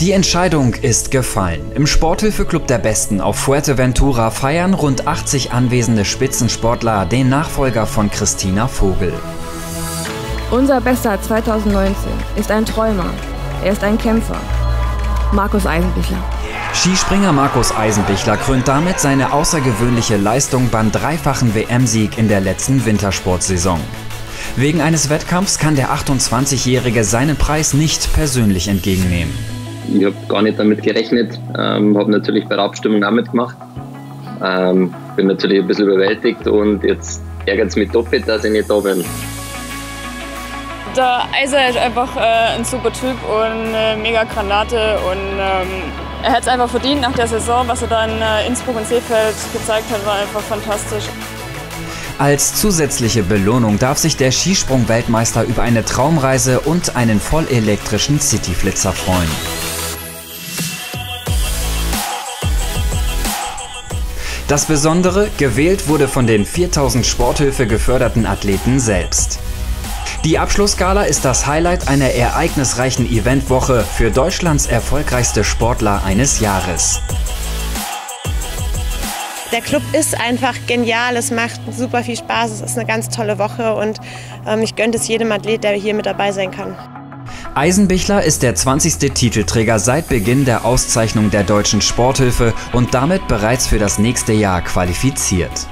Die Entscheidung ist gefallen. Im Sporthilfeclub der Besten auf Fuerteventura feiern rund 80 anwesende Spitzensportler den Nachfolger von Christina Vogel. Unser Bester 2019 ist ein Träumer. Er ist ein Kämpfer. Markus Eisenbichler. Skispringer Markus Eisenbichler krönt damit seine außergewöhnliche Leistung beim dreifachen WM-Sieg in der letzten Wintersportsaison. Wegen eines Wettkampfs kann der 28-Jährige seinen Preis nicht persönlich entgegennehmen. Ich habe gar nicht damit gerechnet, ähm, habe natürlich bei der Abstimmung auch mitgemacht. Ähm, bin natürlich ein bisschen überwältigt und jetzt ärgert es mich doppelt, dass ich nicht da bin. Der Eiser ist einfach äh, ein super Typ und äh, mega Granate und ähm, er hat es einfach verdient nach der Saison, was er da in äh, Innsbruck und Seefeld gezeigt hat, war einfach fantastisch. Als zusätzliche Belohnung darf sich der Skisprung-Weltmeister über eine Traumreise und einen vollelektrischen Cityflitzer freuen. Das Besondere, gewählt wurde von den 4000 Sporthilfe geförderten Athleten selbst. Die Abschlussgala ist das Highlight einer ereignisreichen Eventwoche für Deutschlands erfolgreichste Sportler eines Jahres. Der Club ist einfach genial, es macht super viel Spaß, es ist eine ganz tolle Woche und ähm, ich gönne es jedem Athlet, der hier mit dabei sein kann. Eisenbichler ist der 20. Titelträger seit Beginn der Auszeichnung der deutschen Sporthilfe und damit bereits für das nächste Jahr qualifiziert.